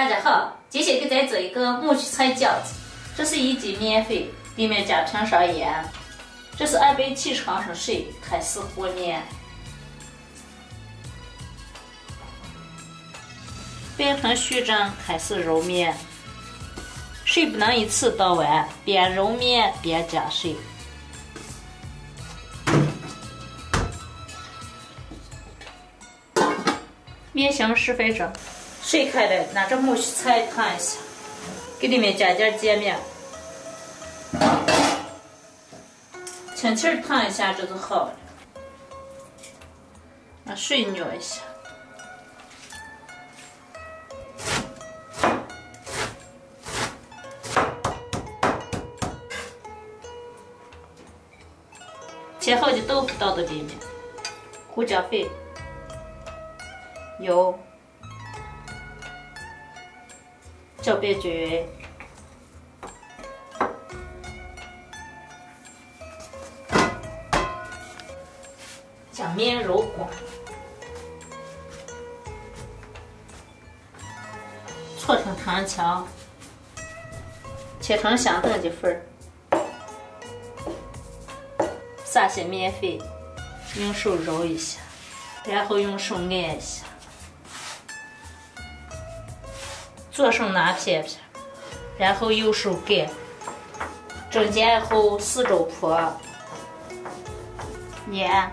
大家好，今天给大家做一个木须菜饺子。这是一斤面粉，里面加平勺盐。这是二百七十毫升水，开始和面。变成虚状，开始揉面。水不能一次倒完，边揉面边加水。面香十分钟，水开了，拿着木须菜烫一下，给里面加点碱面，轻轻烫一下这就好了。把水扭一下，切好的豆腐倒到里面，胡椒粉。油，搅拌均匀，将面揉光，搓成长条，切成相等的份儿，撒些面粉，用手揉一下，然后用手按一下。左手拿片片，然后右手擀，中间后四周铺粘，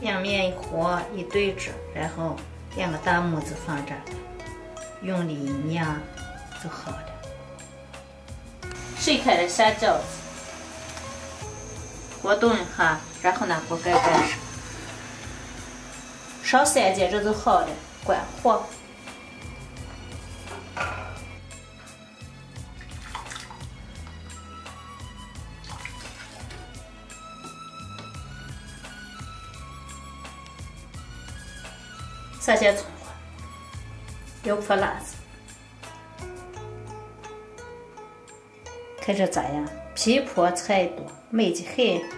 两面一和一对折，然后两个大拇指放这儿，用力一捏就好了。水开了下饺子，锅炖一下，然后拿锅盖盖上。烧三节这就好了，关火。撒些葱花，油泼辣子，看这咋样？皮薄菜多，美的很。